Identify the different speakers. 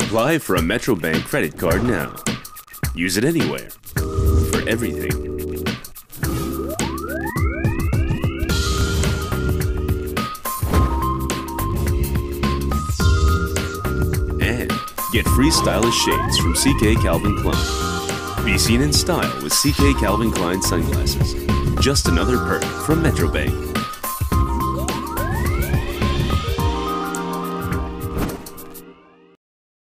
Speaker 1: Apply for a Metrobank credit card now. Use it anywhere. For everything. And get free stylish shades from CK Calvin Klein. Be seen in style with CK Calvin Klein sunglasses. Just another perk from Metrobank.